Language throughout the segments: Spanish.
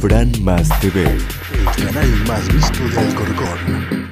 Fran Más TV, el canal más visto de Alcorcón.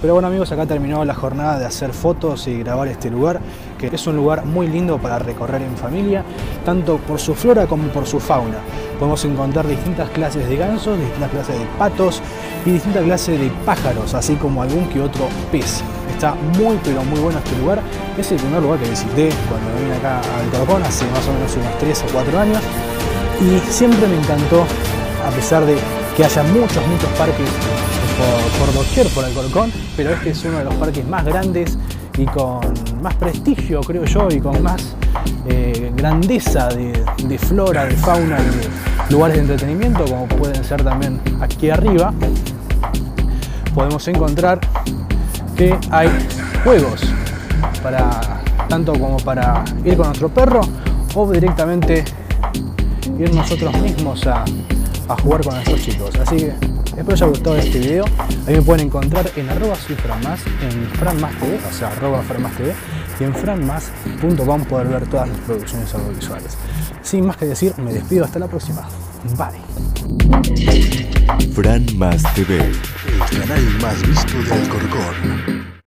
Pero bueno amigos, acá terminó la jornada de hacer fotos y grabar este lugar, que es un lugar muy lindo para recorrer en familia, tanto por su flora como por su fauna. Podemos encontrar distintas clases de gansos, distintas clases de patos y distintas clases de pájaros, así como algún que otro pez. Está muy pero muy bueno este lugar. Es el primer lugar que visité cuando vine acá al Corcón hace más o menos unos 3 o 4 años. Y siempre me encantó, a pesar de que haya muchos, muchos parques por, por doquier por Alcorcón, pero este es uno de los parques más grandes y con más prestigio, creo yo, y con más eh, grandeza de, flora, de fauna y de lugares de entretenimiento, como pueden ser también aquí arriba. Podemos encontrar que hay juegos para tanto como para ir con nuestro perro o directamente ir nosotros mismos a, a jugar con nuestros chicos. Así que espero haya gustado este video. Ahí me pueden encontrar en arroba soy Franmas, en Franmas TV, o sea, arroba Franmas TV, y en franmas.com poder ver todas las producciones audiovisuales. Sin más que decir, me despido hasta la próxima. Bye. Fran Más TV, el canal más visto de Alcorcón.